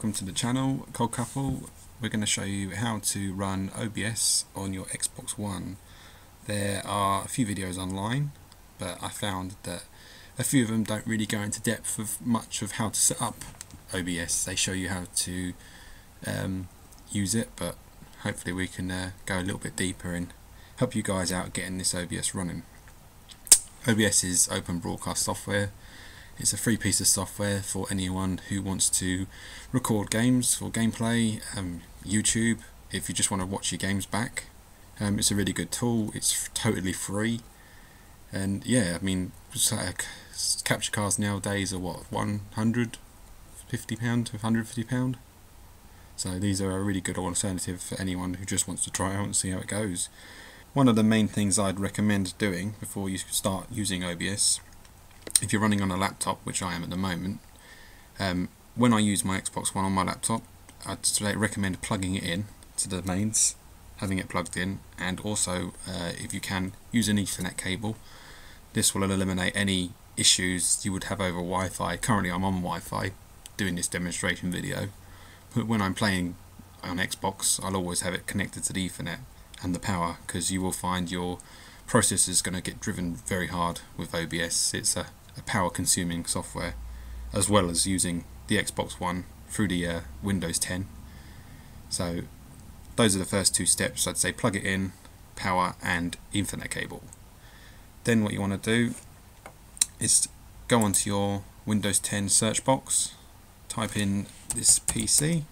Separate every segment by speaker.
Speaker 1: welcome to the channel, Cog Couple. We're going to show you how to run OBS on your Xbox One. There are a few videos online, but I found that a few of them don't really go into depth of much of how to set up OBS. They show you how to um, use it, but hopefully we can uh, go a little bit deeper and help you guys out getting this OBS running. OBS is open broadcast software it's a free piece of software for anyone who wants to record games for gameplay, um, YouTube, if you just want to watch your games back. Um, it's a really good tool, it's totally free. And yeah, I mean, capture cards nowadays are what, 150 pound, to 150 pound. So these are a really good alternative for anyone who just wants to try out and see how it goes. One of the main things I'd recommend doing before you start using OBS if you're running on a laptop, which I am at the moment, um, when I use my Xbox One on my laptop, I'd recommend plugging it in to the mains, having it plugged in, and also, uh, if you can, use an Ethernet cable. This will eliminate any issues you would have over Wi-Fi. Currently, I'm on Wi-Fi doing this demonstration video, but when I'm playing on Xbox, I'll always have it connected to the Ethernet and the power, because you will find your processor is going to get driven very hard with OBS. It's a power consuming software as well as using the Xbox One through the uh, Windows 10 so those are the first two steps. I'd say plug it in power and Ethernet cable. Then what you want to do is go onto your Windows 10 search box type in this PC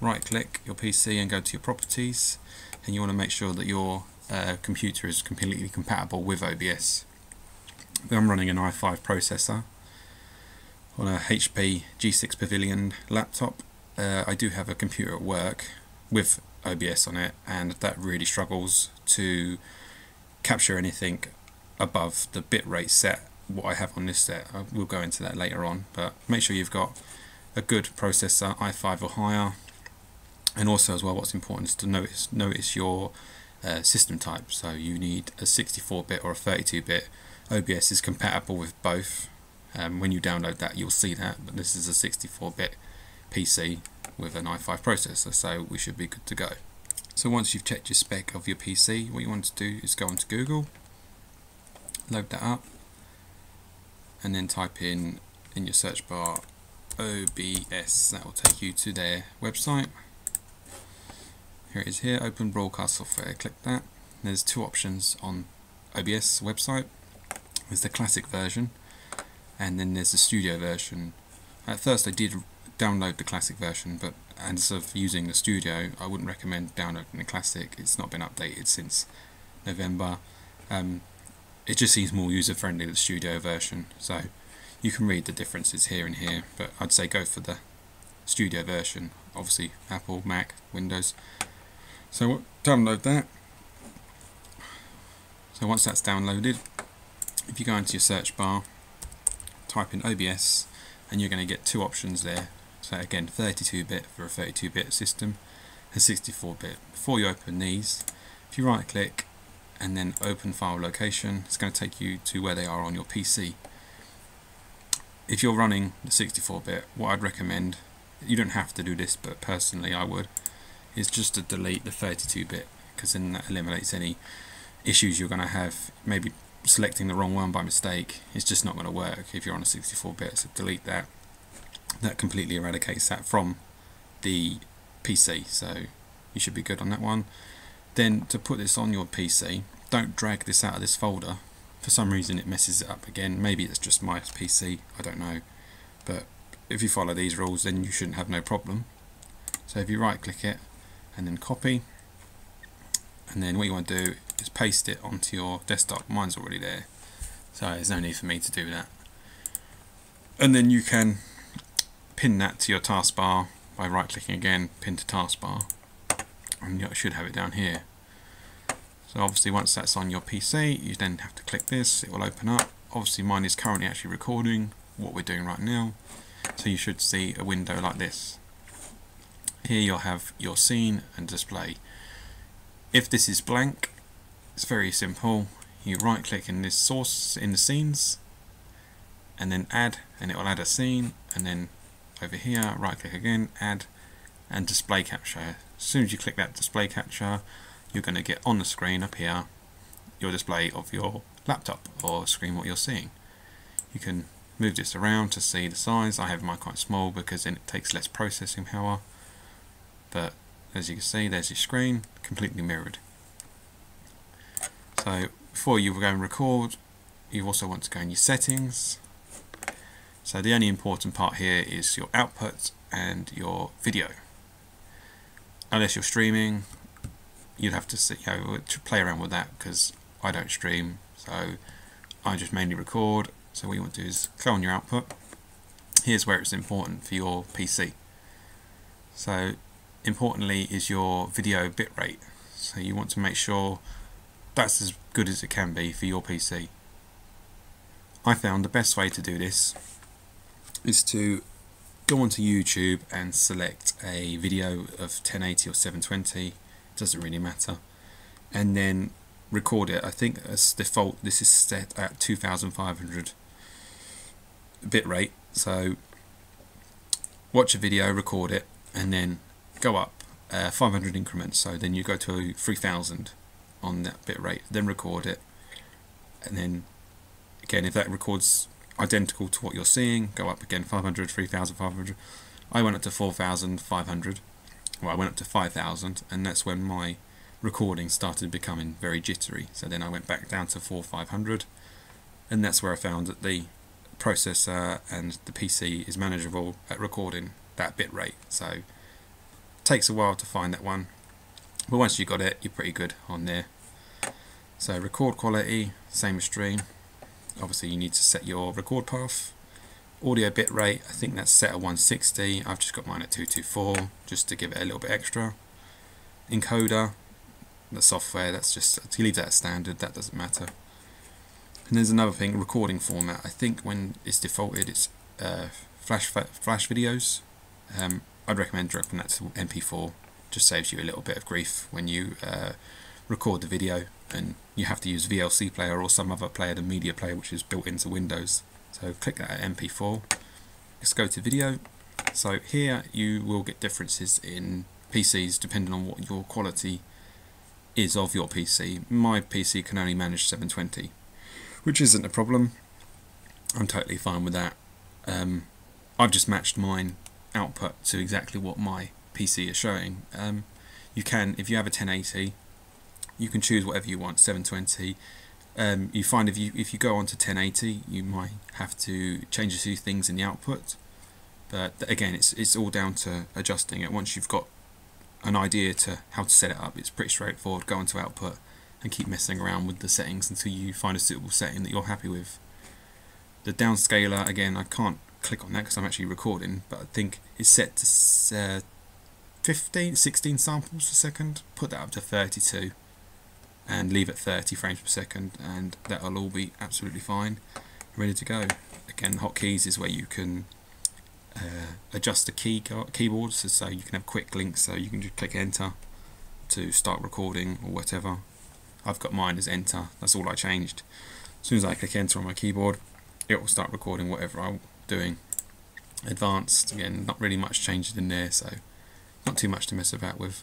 Speaker 1: right click your PC and go to your properties and you want to make sure that your uh, computer is completely compatible with OBS I'm running an i5 processor on a HP G6 Pavilion laptop. Uh, I do have a computer at work with OBS on it and that really struggles to capture anything above the bitrate set what I have on this set. I will go into that later on but make sure you've got a good processor i5 or higher and also as well what's important is to notice notice your uh, system type so you need a 64-bit or a 32-bit OBS is compatible with both. Um, when you download that you'll see that, but this is a 64-bit PC with an i5 processor, so we should be good to go. So once you've checked your spec of your PC, what you want to do is go onto Google, load that up, and then type in in your search bar OBS. That will take you to their website. Here it is here, Open Broadcast Software. Click that. There's two options on OBS website. There's the classic version and then there's the studio version. At first I did download the classic version but as of using the studio I wouldn't recommend downloading the classic. It's not been updated since November. Um, it just seems more user friendly the studio version so you can read the differences here and here but I'd say go for the studio version obviously Apple, Mac, Windows so download that so once that's downloaded if you go into your search bar type in OBS and you're going to get two options there. So again 32-bit for a 32-bit system and 64-bit before you open these. If you right click and then open file location it's going to take you to where they are on your PC if you're running the 64-bit what I'd recommend you don't have to do this but personally I would is just to delete the 32-bit because then that eliminates any issues you're going to have maybe selecting the wrong one by mistake it's just not going to work. If you're on a 64-bit so delete that. That completely eradicates that from the PC so you should be good on that one. Then to put this on your PC don't drag this out of this folder. For some reason it messes it up again. Maybe it's just my PC I don't know. But if you follow these rules then you shouldn't have no problem. So if you right click it and then copy. And then what you want to do is paste it onto your desktop. Mine's already there, so there's no need for me to do that. And then you can pin that to your taskbar by right clicking again, pin to taskbar, and you should have it down here. So obviously once that's on your PC, you then have to click this, it will open up. Obviously mine is currently actually recording what we're doing right now, so you should see a window like this. Here you'll have your scene and display. If this is blank, it's very simple. You right click in this source in the scenes and then add and it will add a scene and then over here, right click again, add, and display capture. As soon as you click that display capture, you're going to get on the screen up here your display of your laptop or screen what you're seeing. You can move this around to see the size. I have mine quite small because then it takes less processing power. But as you can see, there's your screen, completely mirrored. So before you go and record, you also want to go in your settings. So the only important part here is your output and your video. Unless you're streaming, you'd have to you know, play around with that because I don't stream, so I just mainly record. So what you want to do is go on your output. Here's where it's important for your PC. So importantly is your video bitrate. So you want to make sure that's as good as it can be for your PC. I found the best way to do this is to go onto YouTube and select a video of 1080 or 720 doesn't really matter and then record it. I think as default this is set at 2500 bit rate so watch a video record it and then go up uh, 500 increments so then you go to 3000 on that bit rate then record it and then again if that records identical to what you're seeing go up again 500 3500 I went up to 4500 well I went up to 5000 and that's when my recording started becoming very jittery. So then I went back down to 4500 and that's where I found that the processor and the PC is manageable at recording that bit rate. So it takes a while to find that one. But once you got it, you're pretty good on there. So record quality, same as stream. Obviously you need to set your record path. Audio bit rate, I think that's set at 160. I've just got mine at 224 just to give it a little bit extra. Encoder, the software, that's just, to leave that standard, that doesn't matter. And there's another thing, recording format. I think when it's defaulted, it's uh, flash flash videos. Um, I'd recommend dropping that to MP4. Just saves you a little bit of grief when you uh, record the video and you have to use VLC player or some other player, the media player, which is built into Windows. So click that at MP4. Let's go to video. So here you will get differences in PCs depending on what your quality is of your PC. My PC can only manage 720, which isn't a problem. I'm totally fine with that. Um, I've just matched mine output to exactly what my PC is showing. Um, you can, if you have a 1080, you can choose whatever you want, 720. Um, you find if you if you go on to 1080, you might have to change a few things in the output. But again, it's it's all down to adjusting it. Once you've got an idea to how to set it up. It's pretty straightforward. Go into output and keep messing around with the settings until you find a suitable setting that you're happy with. The downscaler, again, I can't click on that because I'm actually recording, but I think it's set to uh, 15, 16 samples per second. Put that up to 32 and leave at 30 frames per second and that'll all be absolutely fine. Ready to go. Again, hotkeys is where you can uh, adjust the key keyboard so, so you can have quick links so you can just click enter to start recording or whatever. I've got mine as enter. That's all I changed. As soon as I click enter on my keyboard it will start recording whatever I'm doing. Advanced again not really much changed in there so not too much to mess about with.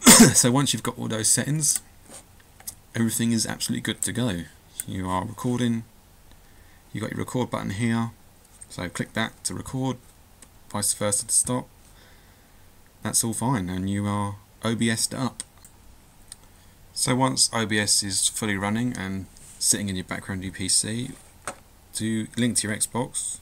Speaker 1: So once you've got all those settings everything is absolutely good to go you are recording you got your record button here so click that to record, vice versa to stop. That's all fine and you are OBS'd up. So once OBS is fully running and sitting in your background your PC, to link to your Xbox,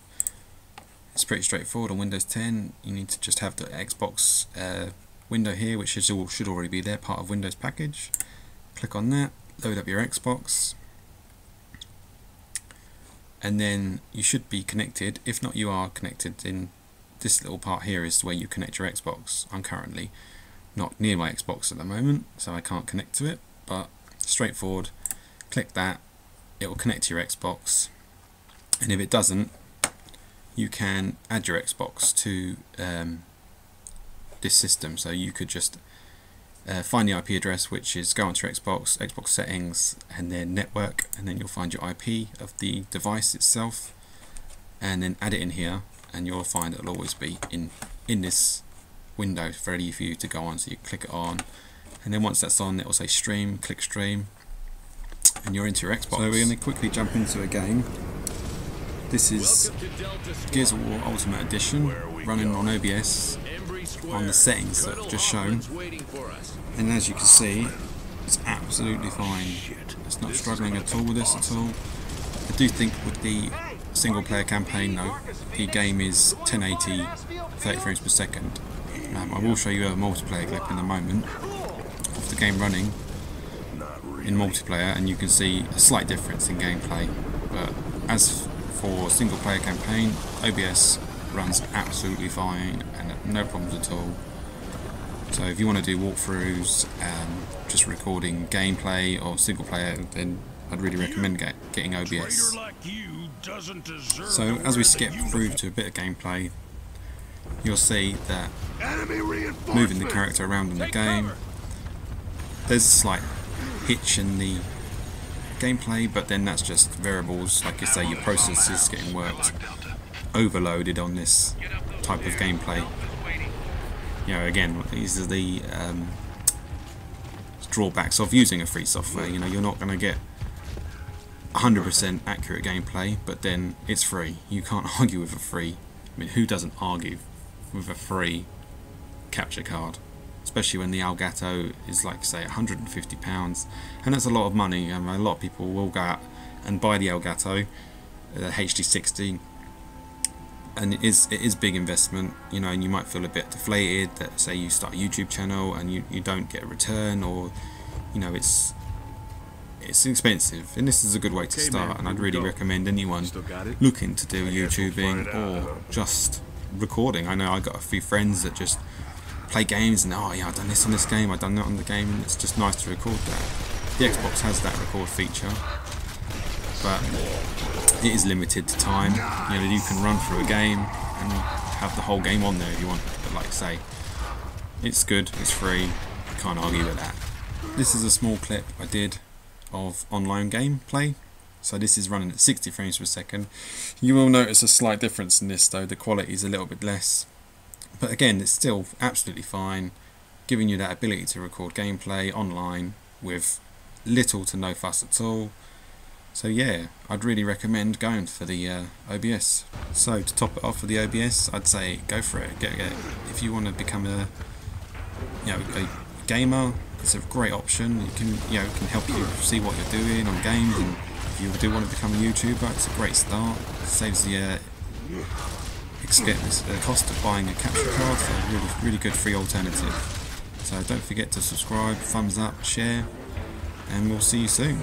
Speaker 1: it's pretty straightforward on Windows 10. You need to just have the Xbox uh, window here, which is all, should already be there, part of Windows package. Click on that, load up your Xbox, and then you should be connected. If not you are connected. In this little part here is where you connect your Xbox. I'm currently not near my Xbox at the moment so I can't connect to it but straightforward. Click that. It will connect to your Xbox. And if it doesn't you can add your Xbox to um, this system. So you could just uh, find the IP address which is go onto your Xbox, Xbox settings and then network and then you'll find your IP of the device itself and then add it in here and you'll find it'll always be in in this window ready for you to go on so you click it on and then once that's on it will say stream click stream and you're into your Xbox. So we're going to quickly jump into a game. This is Gears of War Ultimate Edition running on OBS on the settings that I've just shown. And as you can see it's absolutely fine. It's not struggling at all with this at all. I do think with the single player campaign though the game is 1080 30 frames per second. Um, I will show you a multiplayer clip in a moment of the game running in multiplayer and you can see a slight difference in gameplay. But as for single player campaign OBS runs absolutely fine and no problems at all. So if you want to do walkthroughs um, just recording gameplay or single player then I'd really recommend get, getting OBS so as we skip through to a bit of gameplay you'll see that moving the character around in the game there's a slight hitch in the gameplay but then that's just variables. Like you say your processors getting worked overloaded on this type of gameplay. You know again these are the um, drawbacks of using a free software. You know you're not going to get 100% accurate gameplay but then it's free. You can't argue with a free. I mean who doesn't argue with a free capture card? Especially when the Elgato is like say 150 pounds and that's a lot of money. And a lot of people will go out and buy the Elgato the HD60 and it is it is big investment you know and you might feel a bit deflated that say you start a YouTube channel and you, you don't get a return or you know it's it's expensive. And this is a good way to start and I'd really recommend anyone looking to do YouTubing or just recording. I know I got a few friends that just play games and oh yeah I've done this on this game, I've done that on the game. And it's just nice to record that. The Xbox has that record feature but it is limited to time. You know you can run through a game and have the whole game on there if you want but like I say it's good, it's free, can't argue with that. This is a small clip I did of online gameplay so this is running at 60 frames per second. You will notice a slight difference in this though, the quality is a little bit less. But again, it's still absolutely fine, giving you that ability to record gameplay online with little to no fuss at all. So yeah, I'd really recommend going for the uh, OBS. So to top it off with the OBS, I'd say go for it. Get, get if you want to become a you know a gamer, it's a great option. It can you know can help you see what you're doing on games and if you do want to become a YouTuber, it's a great start. It saves the uh, the cost of buying a capture card, so really, really good free alternative. So don't forget to subscribe, thumbs up, share, and we'll see you soon.